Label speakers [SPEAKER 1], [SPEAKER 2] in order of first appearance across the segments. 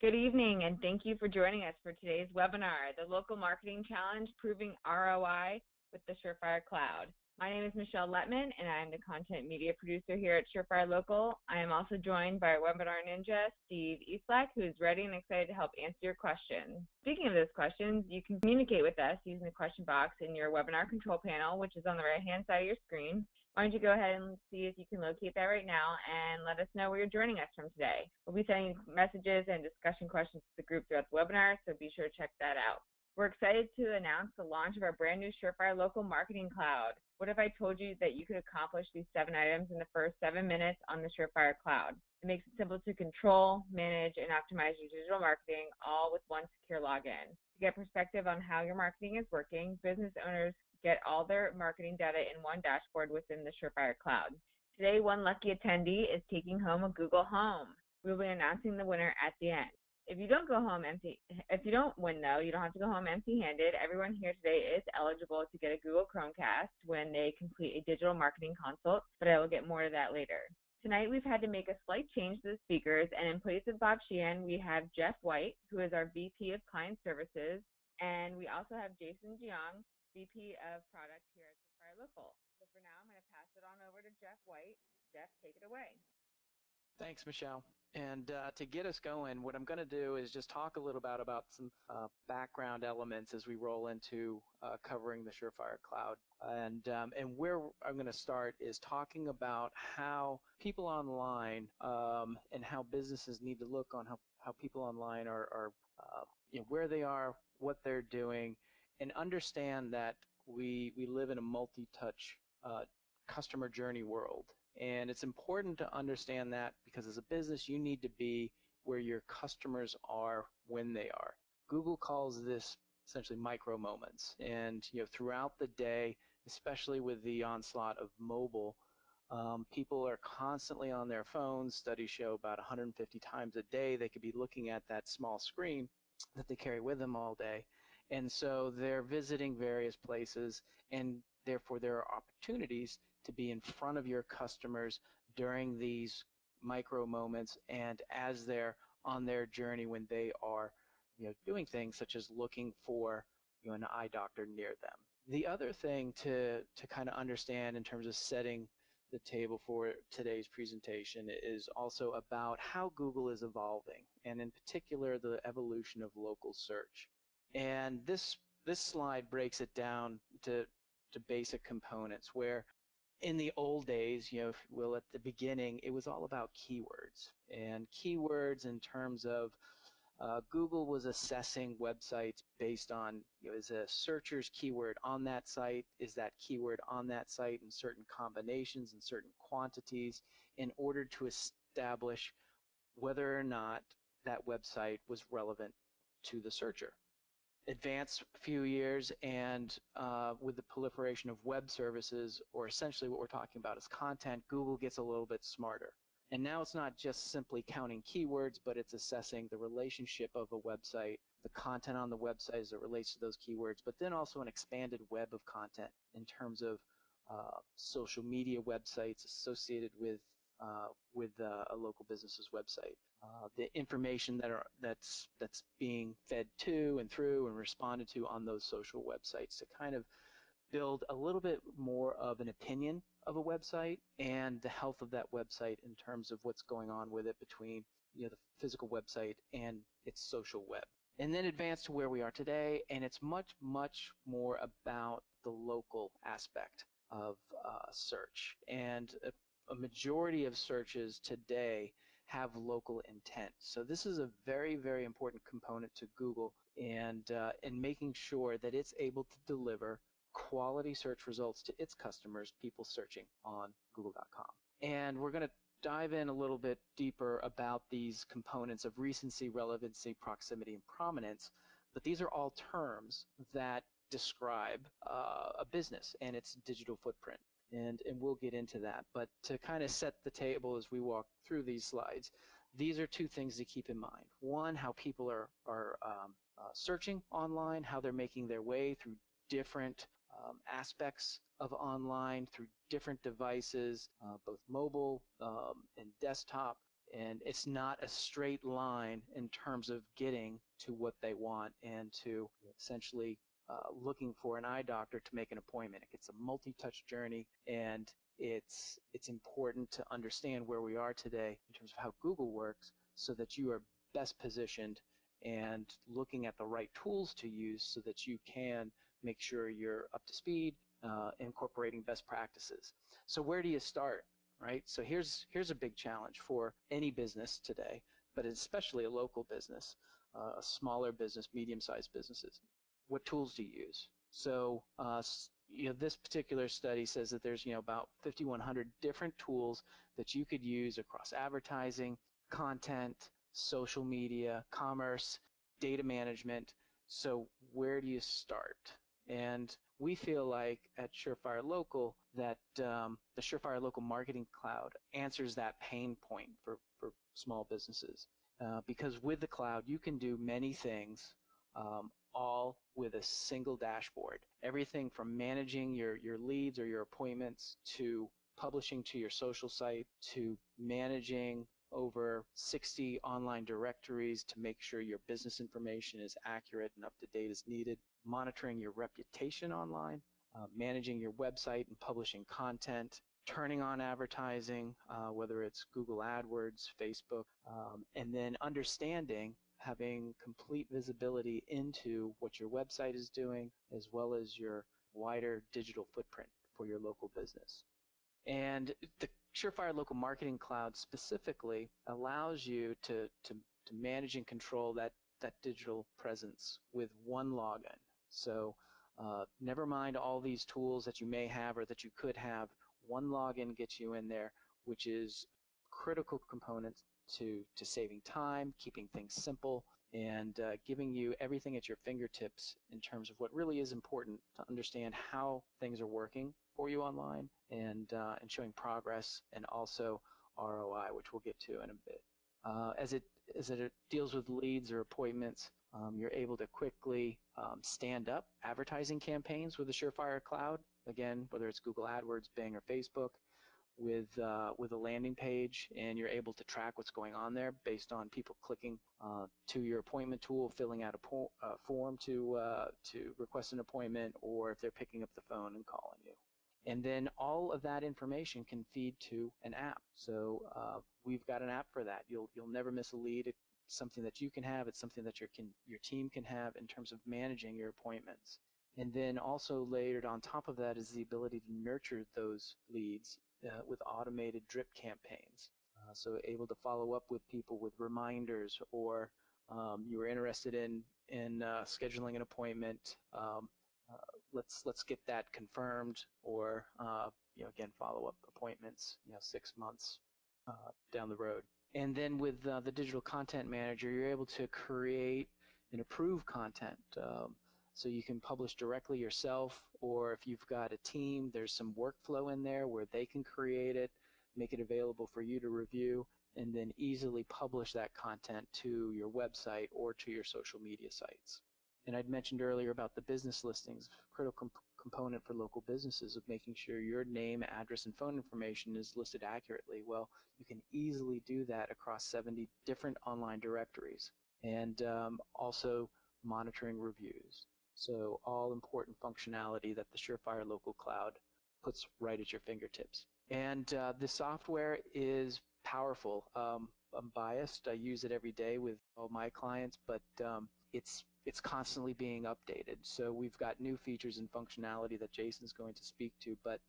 [SPEAKER 1] Good evening, and thank you for joining us for today's webinar, the Local Marketing Challenge Proving ROI with the Surefire Cloud. My name is Michelle Letman, and I am the content media producer here at Surefire Local. I am also joined by our webinar ninja, Steve Eastlack, who is ready and excited to help answer your questions. Speaking of those questions, you can communicate with us using the question box in your webinar control panel, which is on the right-hand side of your screen. Why don't you go ahead and see if you can locate that right now and let us know where you're joining us from today. We'll be sending messages and discussion questions to the group throughout the webinar, so be sure to check that out. We're excited to announce the launch of our brand new Surefire Local Marketing Cloud. What if I told you that you could accomplish these seven items in the first seven minutes on the Surefire Cloud? It makes it simple to control, manage, and optimize your digital marketing all with one secure login. To get perspective on how your marketing is working, business owners get all their marketing data in one dashboard within the Surefire Cloud. Today, one lucky attendee is taking home a Google Home. We'll be announcing the winner at the end. If you don't go home empty, if you don't win though, you don't have to go home empty-handed. Everyone here today is eligible to get a Google Chromecast when they complete a digital marketing consult, but I will get more to that later. Tonight we've had to make a slight change to the speakers, and in place of Bob Sheehan, we have Jeff White, who is our VP of Client Services, and we also have Jason Jiang, VP of Product here at Fire Local. So for now, I'm going to pass it on over to Jeff White. Jeff, take it away.
[SPEAKER 2] Thanks, Michelle. And uh, to get us going, what I'm going to do is just talk a little bit about some uh, background elements as we roll into uh, covering the Surefire Cloud. And um, and where I'm going to start is talking about how people online um, and how businesses need to look on how, how people online are, are uh, you know, where they are, what they're doing, and understand that we we live in a multi-touch uh, customer journey world and it's important to understand that because as a business, you need to be where your customers are when they are. Google calls this essentially micro moments. And you know, throughout the day, especially with the onslaught of mobile, um, people are constantly on their phones. Studies show about 150 times a day they could be looking at that small screen that they carry with them all day. And so they're visiting various places, and therefore there are opportunities to be in front of your customers during these micro moments and as they're on their journey when they are you know, doing things such as looking for you know, an eye doctor near them. The other thing to, to kind of understand in terms of setting the table for today's presentation is also about how Google is evolving, and in particular the evolution of local search. And this this slide breaks it down to to basic components where in the old days, you know, if you will, at the beginning, it was all about keywords. And keywords in terms of uh, Google was assessing websites based on, you know, is a searcher's keyword on that site? Is that keyword on that site in certain combinations and certain quantities in order to establish whether or not that website was relevant to the searcher advanced few years and uh, with the proliferation of web services or essentially what we're talking about is content google gets a little bit smarter. And now it's not just simply counting keywords but it's assessing the relationship of a website the content on the website as it relates to those keywords but then also an expanded web of content in terms of uh, social media websites associated with uh, with uh, a local business's website. Uh, the information that are that's that's being fed to and through and responded to on those social websites to kind of build a little bit more of an opinion of a website and the health of that website in terms of what's going on with it between you know the physical website and its social web. And then advance to where we are today, and it's much, much more about the local aspect of uh, search. And uh, a majority of searches today have local intent. So this is a very, very important component to Google and uh, in making sure that it's able to deliver quality search results to its customers, people searching on google.com. And we're going to dive in a little bit deeper about these components of recency, relevancy, proximity, and prominence. But these are all terms that describe uh, a business and its digital footprint and, and we'll get into that. But to kind of set the table as we walk through these slides, these are two things to keep in mind. One, how people are, are um, uh, searching online, how they're making their way through different um, aspects of online, through different devices, uh, both mobile um, and desktop, and it's not a straight line in terms of getting to what they want and to essentially uh, looking for an eye doctor to make an appointment. It's a multi-touch journey, and it's it's important to understand where we are today in terms of how Google works, so that you are best positioned and looking at the right tools to use so that you can make sure you're up to speed, uh, incorporating best practices. So where do you start? right? So here's here's a big challenge for any business today, but especially a local business, uh, a smaller business, medium-sized businesses. What tools do you use? So uh, you know this particular study says that there's you know about 5,100 different tools that you could use across advertising, content, social media, commerce, data management. So where do you start? And we feel like at Surefire Local that um, the Surefire Local Marketing Cloud answers that pain point for, for small businesses. Uh, because with the cloud, you can do many things um, all with a single dashboard. Everything from managing your, your leads or your appointments to publishing to your social site to managing over 60 online directories to make sure your business information is accurate and up to date as needed, monitoring your reputation online, uh, managing your website and publishing content, turning on advertising, uh, whether it's Google AdWords, Facebook, um, and then understanding, having complete visibility into what your website is doing, as well as your wider digital footprint for your local business. And the Surefire Local Marketing Cloud specifically allows you to, to, to manage and control that, that digital presence with one login. So uh, never mind all these tools that you may have or that you could have. One login gets you in there, which is critical component to, to saving time, keeping things simple, and uh, giving you everything at your fingertips in terms of what really is important to understand how things are working for you online and, uh, and showing progress and also ROI, which we'll get to in a bit. Uh, as, it, as it deals with leads or appointments, um, you're able to quickly um, stand up advertising campaigns with the Surefire Cloud. Again, whether it's Google AdWords, Bing, or Facebook, with uh, with a landing page, and you're able to track what's going on there based on people clicking uh, to your appointment tool, filling out a uh, form to uh, to request an appointment, or if they're picking up the phone and calling you. And then all of that information can feed to an app. So uh, we've got an app for that. You'll you'll never miss a lead. It, something that you can have. It's something that your can, your team can have in terms of managing your appointments. And then also layered on top of that is the ability to nurture those leads uh, with automated drip campaigns. Uh, so able to follow up with people with reminders or um, you were interested in in uh, scheduling an appointment. Um, uh, let's let's get that confirmed, or uh, you know again follow up appointments. You know six months uh, down the road. And then with the digital content manager, you're able to create and approve content. Um, so you can publish directly yourself, or if you've got a team, there's some workflow in there where they can create it, make it available for you to review, and then easily publish that content to your website or to your social media sites. And I'd mentioned earlier about the business listings, critical comp component for local businesses of making sure your name, address, and phone information is listed accurately. Well, you can easily do that across 70 different online directories and um, also monitoring reviews. So all important functionality that the Surefire Local Cloud puts right at your fingertips. And uh, the software is powerful. Um, I'm biased. I use it every day with all my clients, but um, it's it's constantly being updated. So we've got new features and functionality that Jason's going to speak to, but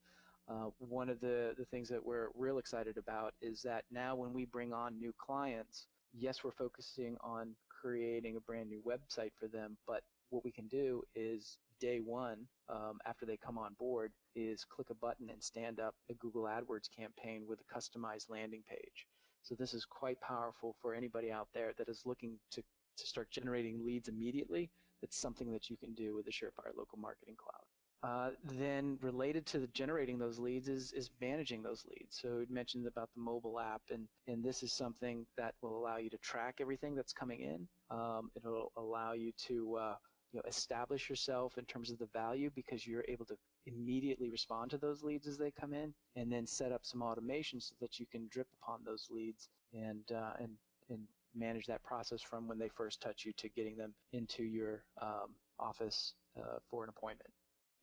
[SPEAKER 2] uh, one of the, the things that we're real excited about is that now when we bring on new clients, yes, we're focusing on creating a brand new website for them, but what we can do is day one, um, after they come on board, is click a button and stand up a Google AdWords campaign with a customized landing page. So this is quite powerful for anybody out there that is looking to to start generating leads immediately, it's something that you can do with the Surefire Local Marketing Cloud. Uh, then related to generating those leads is, is managing those leads. So we mentioned about the mobile app, and, and this is something that will allow you to track everything that's coming in. Um, it'll allow you to uh, you know, establish yourself in terms of the value because you're able to immediately respond to those leads as they come in, and then set up some automation so that you can drip upon those leads and uh, and and manage that process from when they first touch you to getting them into your um, office uh, for an appointment.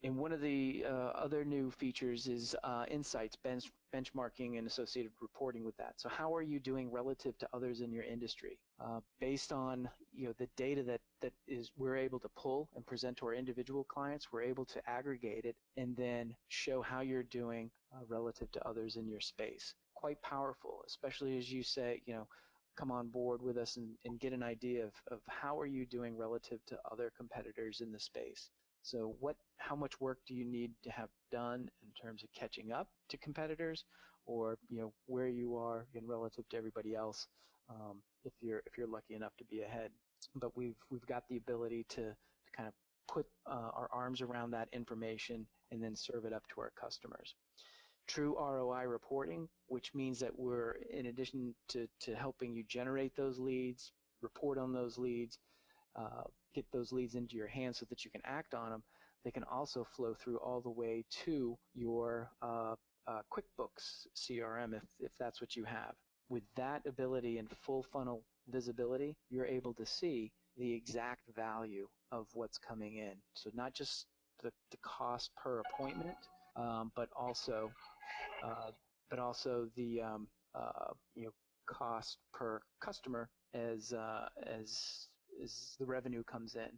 [SPEAKER 2] And one of the uh, other new features is uh, insights, bench, benchmarking, and associated reporting with that. So how are you doing relative to others in your industry? Uh, based on you know the data that that is we're able to pull and present to our individual clients, we're able to aggregate it and then show how you're doing uh, relative to others in your space. Quite powerful, especially as you say, you know, come on board with us and, and get an idea of, of how are you doing relative to other competitors in the space. So what, how much work do you need to have done in terms of catching up to competitors, or you know where you are in relative to everybody else, um, if you're if you're lucky enough to be ahead. But we've we've got the ability to, to kind of put uh, our arms around that information and then serve it up to our customers. True ROI reporting, which means that we're in addition to, to helping you generate those leads, report on those leads, uh, get those leads into your hands so that you can act on them, they can also flow through all the way to your uh, uh, QuickBooks CRM if, if that's what you have. With that ability and full funnel visibility, you're able to see the exact value of what's coming in. So not just the, the cost per appointment, um, but also uh, but also the um, uh, you know cost per customer as uh, as as the revenue comes in.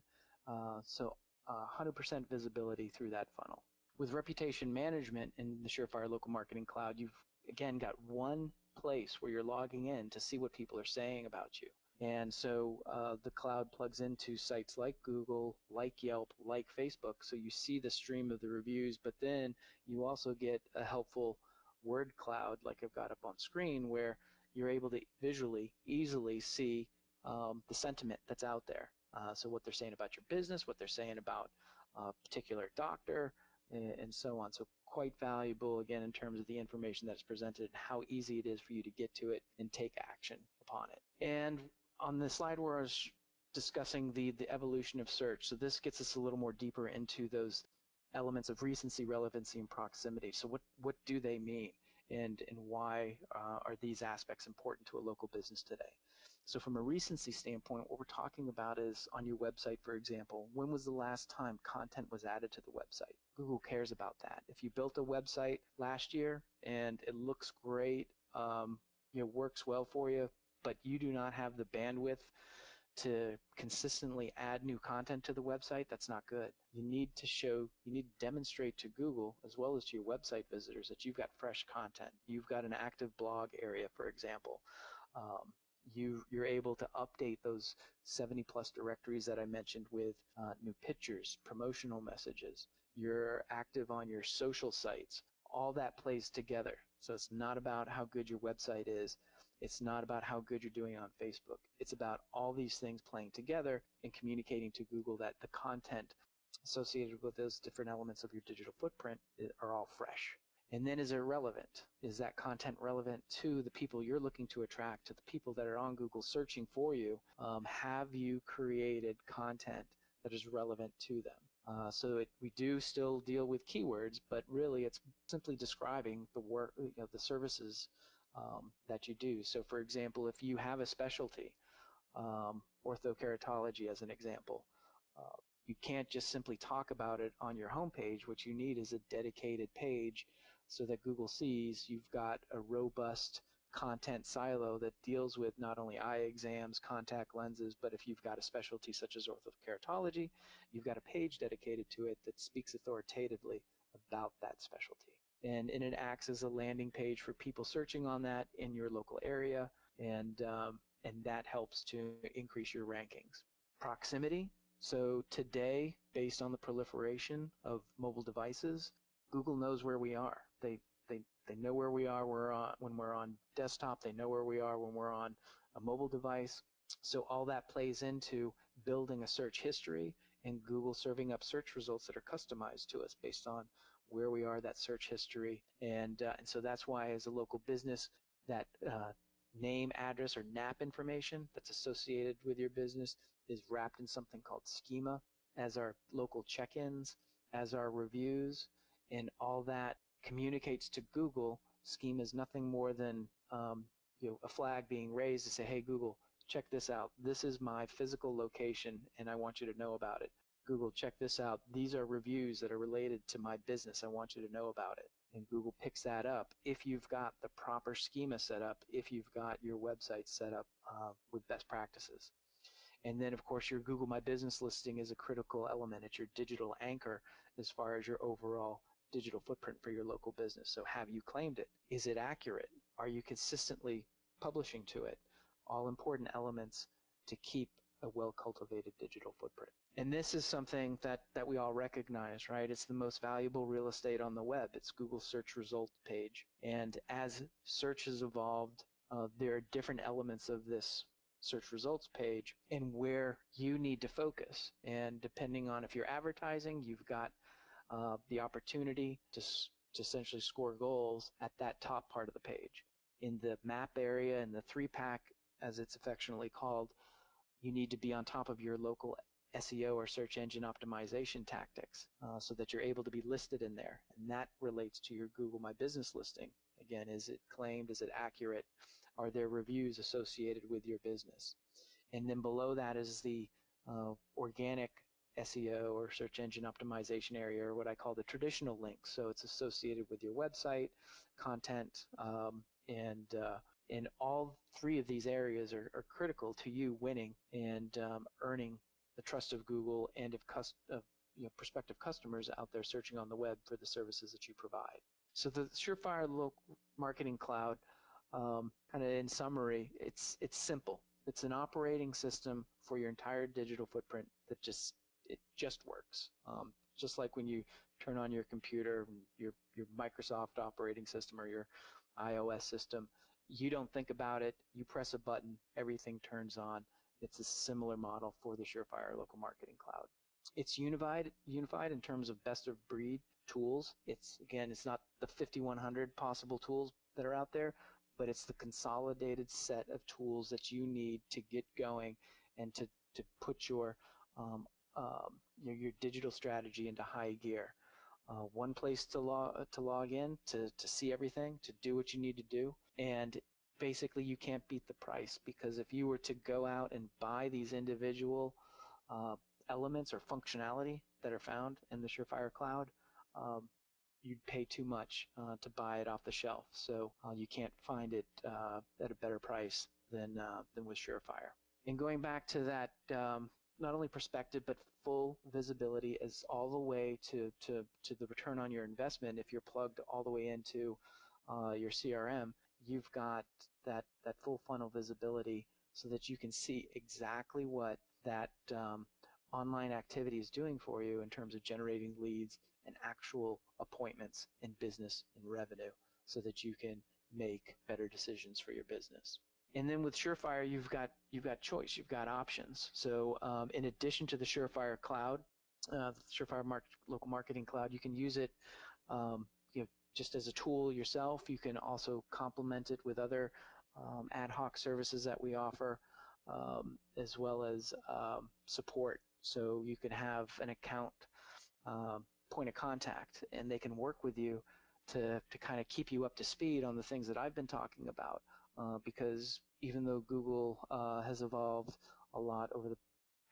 [SPEAKER 2] Uh, so 100% uh, visibility through that funnel. With reputation management in the Surefire Local Marketing Cloud, you've again got one place where you're logging in to see what people are saying about you. And so uh, the cloud plugs into sites like Google, like Yelp, like Facebook. So you see the stream of the reviews, but then you also get a helpful word cloud like I've got up on screen where you're able to visually easily see um, the sentiment that's out there. Uh, so what they're saying about your business, what they're saying about a particular doctor, and, so on. So quite valuable again in terms of the information that's presented and how easy it is for you to get to it and take action upon it. And on the slide where I was discussing the, the evolution of search, so this gets us a little more deeper into those elements of recency, relevancy, and proximity. So what, what do they mean? And, and why uh, are these aspects important to a local business today? So from a recency standpoint, what we're talking about is on your website, for example, when was the last time content was added to the website? Google cares about that. If you built a website last year and it looks great, um, you know, works well for you, but you do not have the bandwidth to consistently add new content to the website, that's not good. You need to show, you need to demonstrate to Google as well as to your website visitors that you've got fresh content. You've got an active blog area, for example. Um, you you're able to update those 70 plus directories that I mentioned with uh, new pictures, promotional messages. You're active on your social sites. All that plays together. So it's not about how good your website is. It's not about how good you're doing on Facebook. It's about all these things playing together and communicating to Google that the content associated with those different elements of your digital footprint are all fresh. And then is it relevant? Is that content relevant to the people you're looking to attract, to the people that are on Google searching for you? Um, have you created content that is relevant to them? Uh, so it, we do still deal with keywords, but really it's simply describing the work, you know, the services um, that you do. So for example, if you have a specialty, um, orthokeratology as an example, uh, you can't just simply talk about it on your homepage. What you need is a dedicated page so that Google sees you've got a robust content silo that deals with not only eye exams, contact lenses, but if you've got a specialty such as orthokeratology, you've got a page dedicated to it that speaks authoritatively about that specialty. And, and it acts as a landing page for people searching on that in your local area, and, um, and that helps to increase your rankings. Proximity. So today, based on the proliferation of mobile devices, Google knows where we are. They they they know where we are we're on, when we're on desktop. They know where we are when we're on a mobile device. So all that plays into building a search history and Google serving up search results that are customized to us based on where we are, that search history, and uh, and so that's why as a local business that uh, name, address, or NAP information that's associated with your business is wrapped in something called schema as our local check-ins, as our reviews, and all that communicates to Google. Schema is nothing more than um, you know, a flag being raised to say, hey, Google, check this out. This is my physical location, and I want you to know about it. Google, check this out. These are reviews that are related to my business. I want you to know about it. And Google picks that up if you've got the proper schema set up, if you've got your website set up uh, with best practices. And then, of course, your Google My Business listing is a critical element. It's your digital anchor as far as your overall digital footprint for your local business. So have you claimed it? Is it accurate? Are you consistently publishing to it? All important elements to keep a well-cultivated digital footprint. And this is something that, that we all recognize, right? It's the most valuable real estate on the web. It's Google search result page. And as search has evolved, uh, there are different elements of this search results page and where you need to focus. And depending on if you're advertising, you've got uh, the opportunity to, to essentially score goals at that top part of the page. In the map area in the three pack, as it's affectionately called, you need to be on top of your local SEO or search engine optimization tactics uh, so that you're able to be listed in there. And that relates to your Google My Business listing. Again, is it claimed? Is it accurate? Are there reviews associated with your business? And then below that is the uh, organic SEO or search engine optimization area or what I call the traditional links. So it's associated with your website, content, um, and uh, and all three of these areas are, are critical to you winning and um, earning the trust of Google and of, cust- of you know, prospective customers out there searching on the web for the services that you provide. So the Surefire Local Marketing Cloud, um, kind of in summary, it's it's simple. It's an operating system for your entire digital footprint that just it just works. Um, just like when you turn on your computer, your your Microsoft operating system or your iOS system, you don't think about it. You press a button, everything turns on. It's a similar model for the Surefire Local Marketing Cloud. It's unified, unified in terms of best of breed tools. It's again, it's not the 5100 possible tools that are out there, but it's the consolidated set of tools that you need to get going and to to put your um, um, your, your digital strategy into high gear. Uh, one place to log to log in to to see everything, to do what you need to do, and basically you can't beat the price because if you were to go out and buy these individual uh, elements or functionality that are found in the Surefire Cloud, um, you'd pay too much uh, to buy it off the shelf. So uh, you can't find it uh, at a better price than uh, than with Surefire. And going back to that, um, not only perspective but full visibility is all the way to to to the return on your investment. If you're plugged all the way into uh, your CRM, you've got that, that full funnel visibility so that you can see exactly what that um, online activity is doing for you in terms of generating leads and actual appointments in business and revenue so that you can make better decisions for your business. And then with Surefire, you've got you've got choice, you've got options. So um, in addition to the Surefire Cloud, uh, Surefire Mark, Local Marketing Cloud, you can use it um, you know, just as a tool yourself. You can also complement it with other um, ad hoc services that we offer, um, as well as um, support. So you can have an account um, point of contact, and they can work with you to, to kind of keep you up to speed on the things that I've been talking about. Uh, because even though Google uh, has evolved a lot over the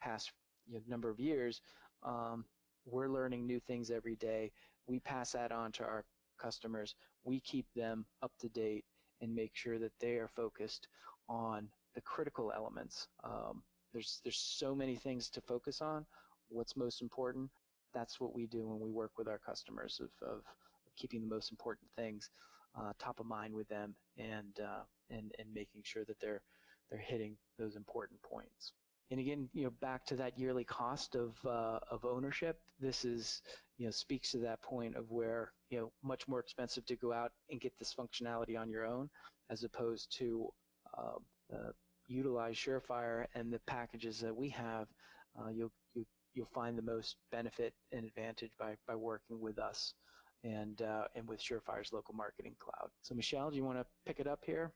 [SPEAKER 2] past you know, number of years, um, we're learning new things every day. We pass that on to our customers, we keep them up to date and make sure that they are focused on the critical elements. Um, there's there's so many things to focus on. What's most important? That's what we do when we work with our customers of, of, of keeping the most important things uh, top of mind with them and uh, and and making sure that they're they're hitting those important points. And again, you know, back to that yearly cost of uh, of ownership. This is, you know, speaks to that point of where you know much more expensive to go out and get this functionality on your own, as opposed to uh, uh, utilize Surefire and the packages that we have. Uh, you'll you, you'll find the most benefit and advantage by by working with us and uh, and with Surefire's local marketing cloud. So Michelle, do you want to pick it up here?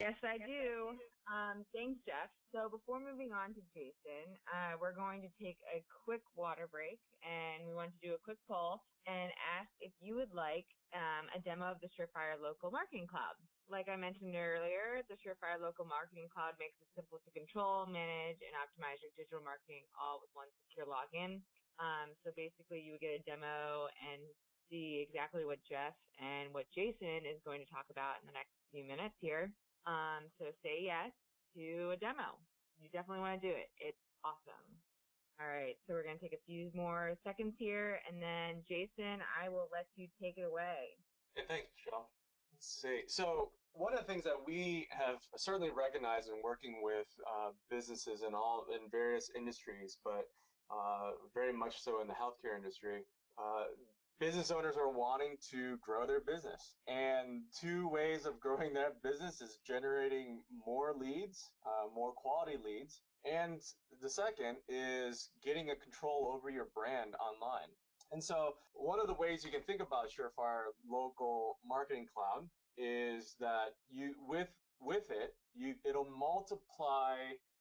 [SPEAKER 1] Yes, I do. Um, thanks, Jeff. So before moving on to Jason, uh, we're going to take a quick water break and we want to do a quick poll and ask if you would like um, a demo of the Surefire Local Marketing Cloud. Like I mentioned earlier, the Surefire Local Marketing Cloud makes it simple to control, manage, and optimize your digital marketing all with one secure login. Um, so basically, you would get a demo and see exactly what Jeff and what Jason is going to talk about in the next few minutes here. Um, so say yes to a demo. You definitely want to do it. It's awesome. All right, so we're going to take a few more seconds here, and then Jason, I will let you take it away.
[SPEAKER 3] Hey, thanks, Michelle. Let's see. So one of the things that we have certainly recognized in working with uh, businesses in all in various industries, but uh, very much so in the healthcare industry, uh, business owners are wanting to grow their business. And two ways of growing that business is generating more leads, uh, more quality leads. And the second is getting a control over your brand online. And so one of the ways you can think about Surefire local marketing cloud is that you with with it, you it'll multiply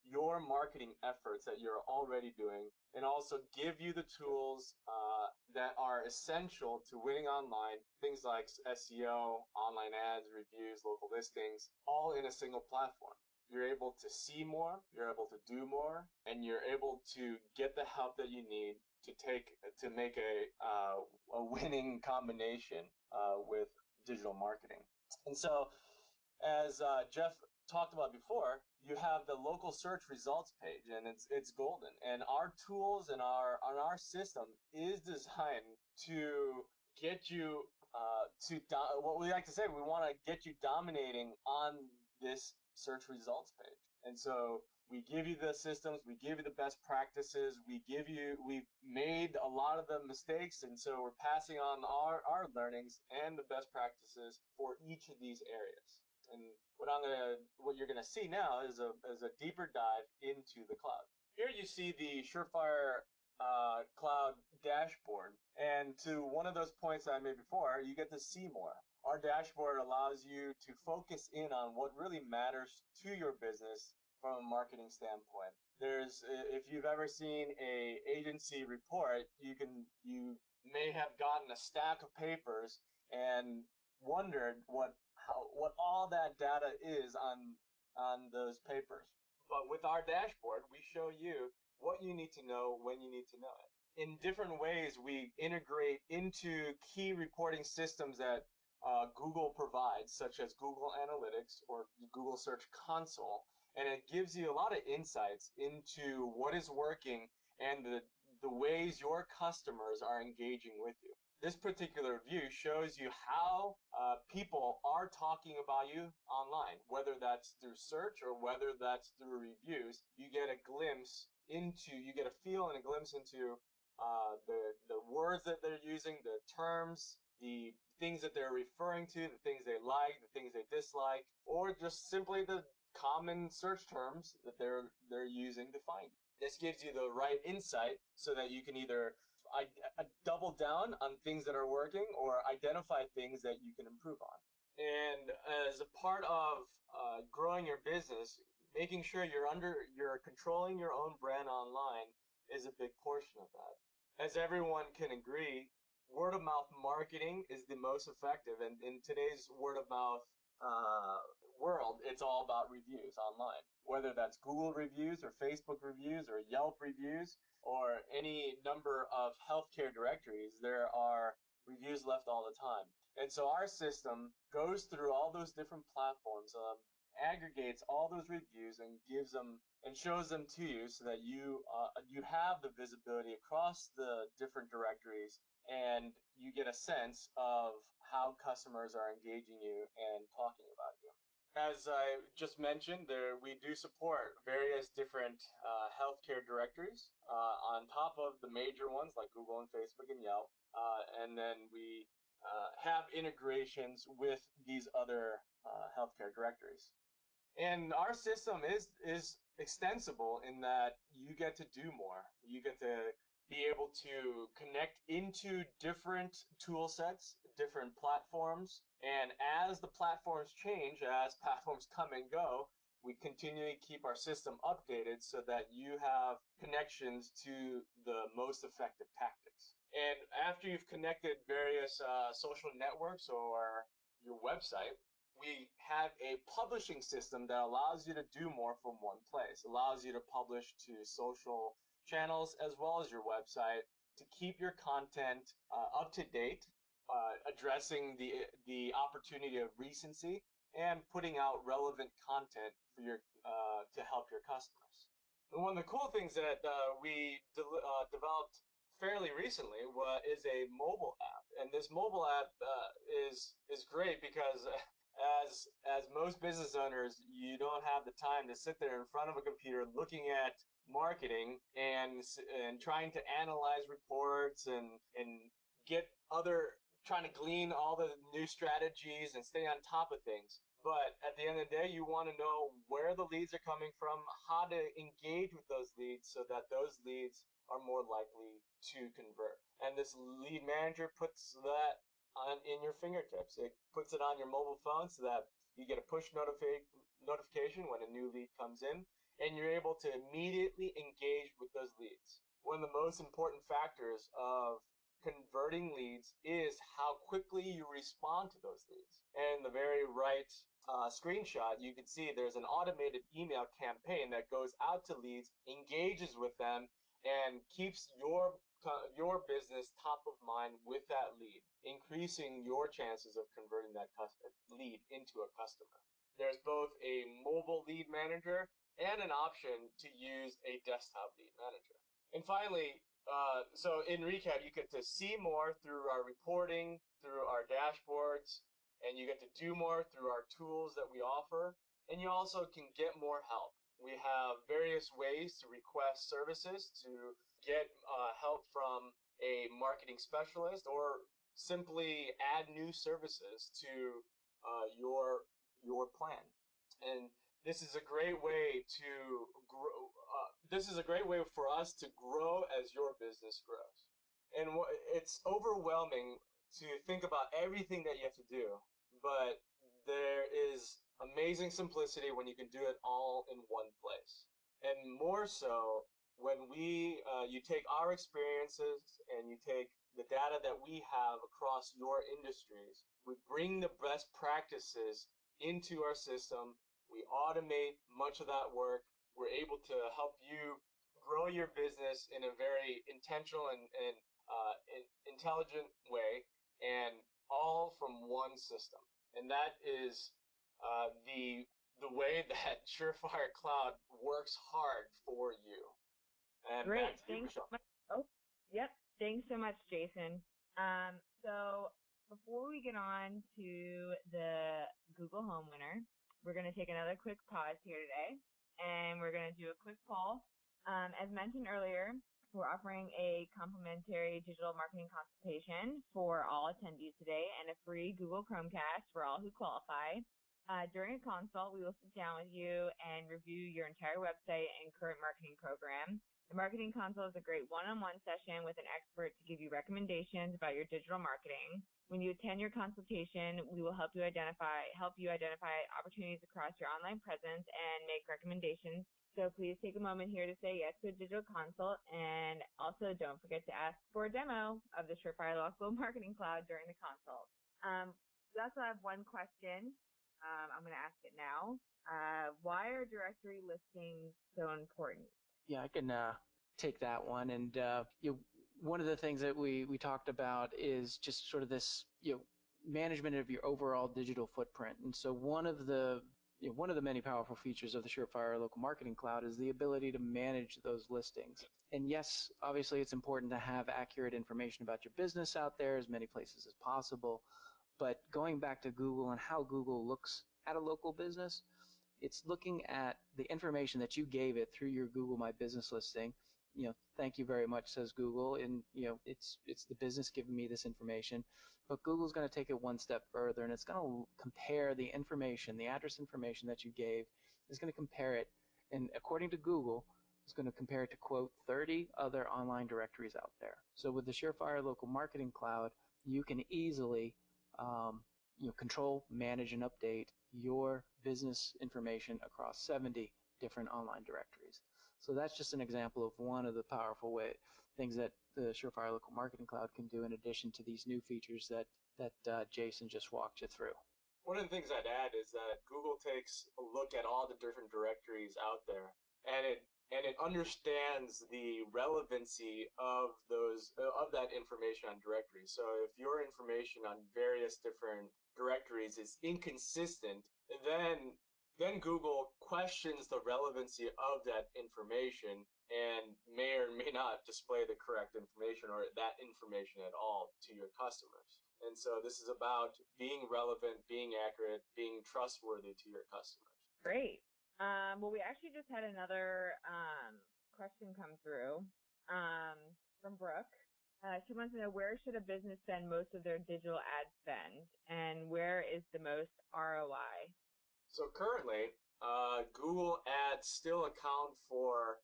[SPEAKER 3] your marketing efforts that you're already doing and also give you the tools uh, that are essential to winning online things like seo online ads reviews local listings all in a single platform. You're able to see more you're able to do more and you're able to get the help that you need to take to make a uh, a winning combination uh, with digital marketing. And so as uh, jeff talked about before, you have the local search results page and it's it's golden. And our tools and our on our system is designed to get you uh, to do- what we like to say. We want to get you dominating on this search results page. And so we give you the systems, we give you the best practices, we give you we've made a lot of the mistakes and so we're passing on our, our learnings and the best practices for each of these areas. And what I'm gonna, what you're gonna see now is a is a deeper dive into the cloud. Here you see the Surefire uh, Cloud dashboard, and to one of those points I made before, you get to see more. Our dashboard allows you to focus in on what really matters to your business from a marketing standpoint. There's, if you've ever seen a agency report, you can, you may have gotten a stack of papers and wondered what how what all that data is on on those papers. But with our dashboard, we show you what you need to know when you need to know it. In different ways, we integrate into key reporting systems that uh, Google provides, such as Google Analytics or Google Search Console, and it gives you a lot of insights into what is working and the the ways your customers are engaging with you. This particular view shows you how uh, people are talking about you online, whether that's through search or whether that's through reviews. You get a glimpse into, you get a feel and a glimpse into uh, the the words that they're using, the terms, the things that they're referring to, the things they like, the things they dislike, or just simply the common search terms that they're they're using to find. you. This gives you the right insight so that you can either I, I double down on things that are working or identify things that you can improve on. And as a part of uh, growing your business, making sure you're under, you're controlling your own brand online is a big portion of that. As everyone can agree, word of mouth marketing is the most effective. And in today's word of mouth uh, it's all about reviews online. Whether that's Google reviews or Facebook reviews or Yelp reviews, or any number of healthcare directories, there are reviews left all the time. And so our system goes through all those different platforms, um, aggregates all those reviews and gives them and shows them to you so that you uh, you have the visibility across the different directories and you get a sense of how customers are engaging you and talking about you. As I just mentioned, there we do support various different uh, healthcare directories uh, on top of the major ones like Google and Facebook and Yelp, uh, and then we uh, have integrations with these other uh, healthcare directories. And our system is is extensible in that you get to do more. You get to be able to connect into different tool sets, different platforms. And as the platforms change, as platforms come and go, we continually keep our system updated so that you have connections to the most effective tactics. And after you've connected various uh, social networks or your website, we have a publishing system that allows you to do more from one place, allows you to publish to social channels as well as your website to keep your content uh, up to date, uh, addressing the the opportunity of recency and putting out relevant content for your uh, to help your customers. And one of the cool things that uh, we de- uh, developed fairly recently was, is a mobile app, and this mobile app uh, is is great because as as most business owners, you don't have the time to sit there in front of a computer looking at marketing and and trying to analyze reports and and get other trying to glean all the new strategies and stay on top of things. But at the end of the day, you want to know where the leads are coming from, how to engage with those leads so that those leads are more likely to convert. And this lead manager puts that on in your fingertips. It puts it on your mobile phone so that you get a push notifi- notification when a new lead comes in and you're able to immediately engage with those leads. One of the most important factors of converting leads is how quickly you respond to those leads. And the very right uh, screenshot, you can see there's an automated email campaign that goes out to leads, engages with them, and keeps your your business top of mind with that lead, increasing your chances of converting that lead into a customer. There's both a mobile lead manager and an option to use a desktop lead manager. And finally, uh, so in recap, you get to see more through our reporting, through our dashboards, and you get to do more through our tools that we offer. And you also can get more help. We have various ways to request services to get uh, help from a marketing specialist or simply add new services to uh, your your plan. And this is a great way to grow this is a great way for us to grow as your business grows. And it's overwhelming to think about everything that you have to do, but there is amazing simplicity when you can do it all in one place. And more so when we, uh, you take our experiences and you take the data that we have across your industries, we bring the best practices into our system, we automate much of that work, we're able to help you grow your business in a very intentional and, and uh, intelligent way, and all from one system. And that is uh, the the way that Surefire Cloud works hard for you.
[SPEAKER 1] And Great, thanks so much. Oh, yep. Thanks so much, Jason. Um, so before we get on to the Google Home winner, we're going to take another quick pause here today and we're going to do a quick poll. Um, as mentioned earlier, we're offering a complimentary digital marketing consultation for all attendees today and a free Google Chromecast for all who qualify. Uh, during a consult, we will sit down with you and review your entire website and current marketing program. The marketing consult is a great one-on-one session with an expert to give you recommendations about your digital marketing. When you attend your consultation, we will help you identify help you identify opportunities across your online presence and make recommendations. So please take a moment here to say yes to a digital consult and also don't forget to ask for a demo of the Surefire Local Marketing Cloud during the consult. Um, we also have one question. Um, I'm going to ask it now. Uh, why are directory listings so important?
[SPEAKER 2] Yeah, I can uh, take that one. And uh, you know, one of the things that we we talked about is just sort of this you know management of your overall digital footprint. And so one of the you know, one of the many powerful features of the Surefire Local Marketing Cloud is the ability to manage those listings. And yes, obviously it's important to have accurate information about your business out there as many places as possible. But going back to Google and how Google looks at a local business, it's looking at the information that you gave it through your Google My Business listing you know, thank you very much, says Google. And, you know, it's, it's the business giving me this information. But Google's going to take it one step further and it's going to compare the information, the address information that you gave, is going to compare it. And according to Google, is going to compare it to quote 30 other online directories out there. So with the Surefire Local Marketing Cloud, you can easily um, you know, control, manage, and update your business information across 70 different online directories. So that's just an example of one of the powerful way, things that the Surefire Local Marketing Cloud can do in addition to these new features that, that uh, Jason just walked you through.
[SPEAKER 3] One of the things I'd add is that Google takes a look at all the different directories out there and it and it understands the relevancy of those of that information on directories. So if your information on various different directories is inconsistent, then then Google questions the relevancy of that information and may or may not display the correct information or that information at all to your customers. And so this is about being relevant, being accurate, being trustworthy to your customers.
[SPEAKER 1] Great. Um, well, we actually just had another um, question come through um, from Brooke. Uh, she wants to know where should a business spend most of their digital ad spend, and where is the most ROI?
[SPEAKER 3] So currently, uh, Google Ads still account for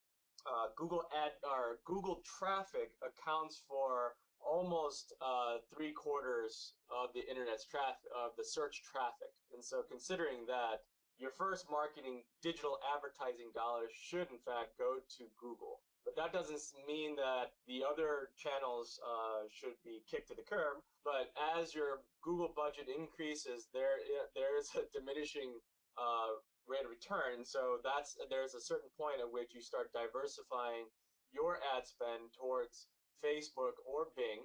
[SPEAKER 3] uh, Google Ad or Google traffic accounts for almost uh, three quarters of the internet's traffic of the search traffic. And so, considering that, your first marketing digital advertising dollars should in fact go to Google. That doesn't mean that the other channels uh, should be kicked to the curb. But as your Google budget increases, there there is a diminishing uh, rate of return. So that's there's a certain point at which you start diversifying your ad spend towards Facebook or Bing,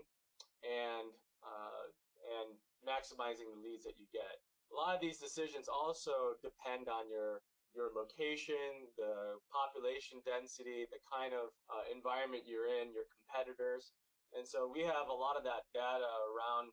[SPEAKER 3] and uh, and maximizing the leads that you get a lot of these decisions also depend on your your location, the population density, the kind of uh, environment you're in, your competitors, and so we have a lot of that data around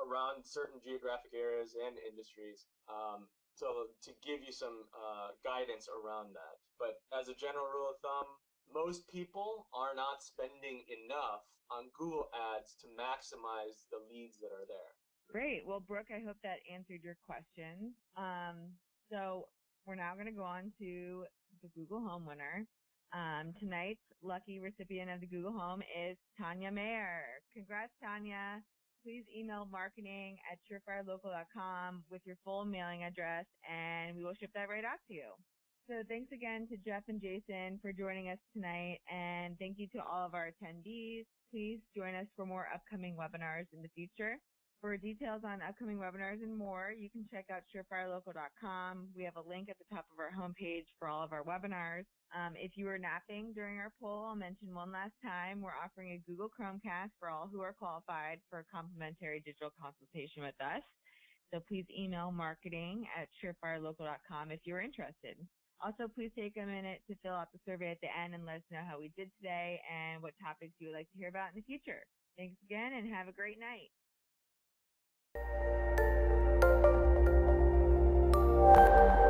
[SPEAKER 3] around certain geographic areas and industries. Um, so to give you some uh, guidance around that, but as a general rule of thumb, most people are not spending enough on Google Ads to maximize the leads that are there.
[SPEAKER 1] Great. Well, Brooke, I hope that answered your question. Um, so we're now going to go on to the Google Home winner. Um, tonight's lucky recipient of the Google Home is Tanya Mayer. Congrats, Tanya. Please email marketing at surefirelocal.com with your full mailing address and we will ship that right out to you. So thanks again to Jeff and Jason for joining us tonight and thank you to all of our attendees. Please join us for more upcoming webinars in the future. For details on upcoming webinars and more, you can check out surefirelocal.com. We have a link at the top of our homepage for all of our webinars. Um, if you were napping during our poll, I'll mention one last time, we're offering a Google Chromecast for all who are qualified for a complimentary digital consultation with us. So please email marketing at surefirelocal.com if you're interested. Also, please take a minute to fill out the survey at the end and let us know how we did today and what topics you would like to hear about in the future. Thanks again and have a great night. Música